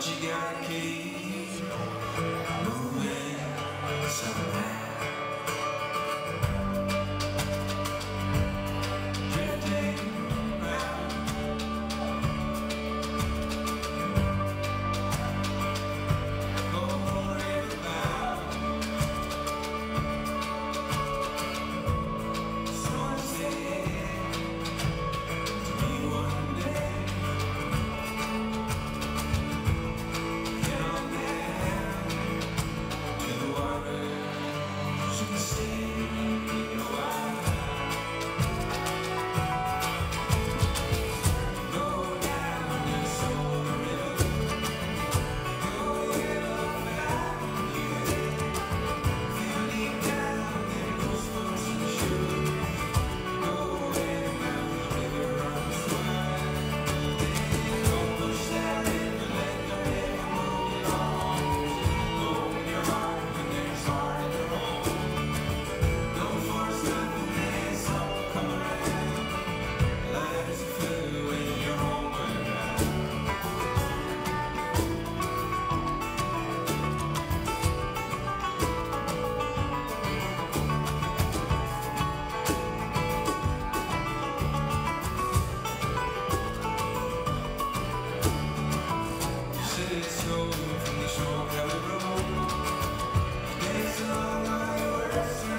but you got a key. from the shore that we broke. It's all my worst.